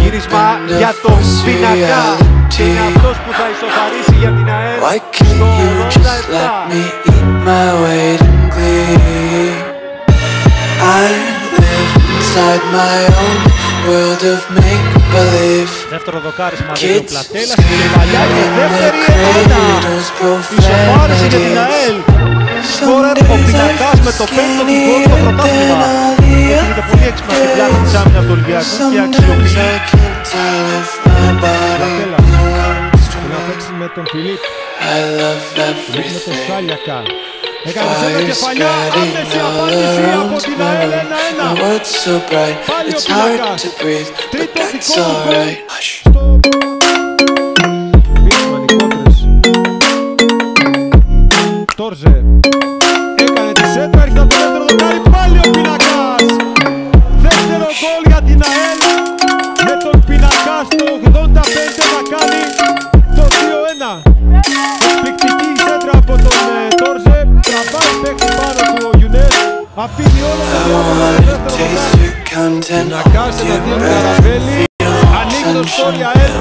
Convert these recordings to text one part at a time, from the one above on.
Γύρισμα για το πινακά Είναι αυτός που θα ισοφαρίσει για την ΑΕΛ Why can't you just let me eat my weight in glee; I live inside my own world of make-believe. Δεύτερο δοκάρισμα για τον Πλατέλας. στην Κυρβαλιά και δεύτερη αιώνα Ισοφάριση για την ΑΕΛ. Σκόρερ ο Πινακάς με το πέμπτο του γκολ στο πρωτάθλημα τα πολύ έξυπνα στην πλάτη της άμυνας του Ολυμπιακού και αξιοποίησε Καπέλα που να παίξει με τον Φιλίπ με τον Σάλιακα Έκανε σε ένα κεφαλιά, άμεση απάντηση από την ΑΕΛ 1-1 Πάλι ο Πινακάς, τρίτο δικό του πινακά στο 85 θα κάνει το 2-1. Εκπληκτική σέντρα από τον ε, Τόρζε. Τραβάει παίχτη πάνω του ο Γιουνές. Αφήνει όλα τα πράγματα. Πινακά σε τα δύο καραβέλη. Ανοίγει το για ελ.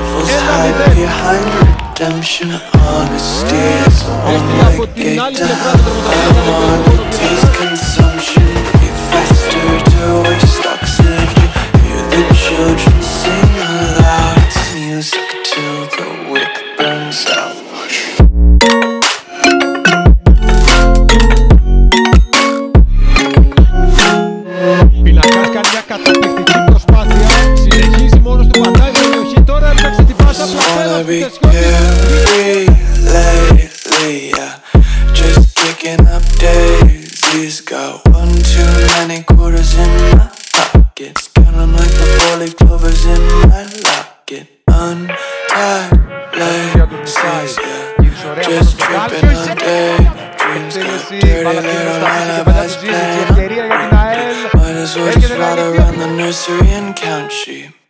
Έστειλα από την άλλη is καταπληκτική προσπάθεια. Συνεχίζει μόνος του πατάει στην περιοχή. Τώρα έπαιξε την πάσα πλατέρα Wanna του be Τεσιόνι. carefree lately, yeah. Just kicking up daisies. Got one too many quarters in my pockets. Count 'em like the four-leaf clovers in my locket. Untied laces, yeah. Just tripping on daydreams. Got Εκτέλεση, dirty μπάλα little πήρε στα χέρια και μετά lullabies nursery and count sheep.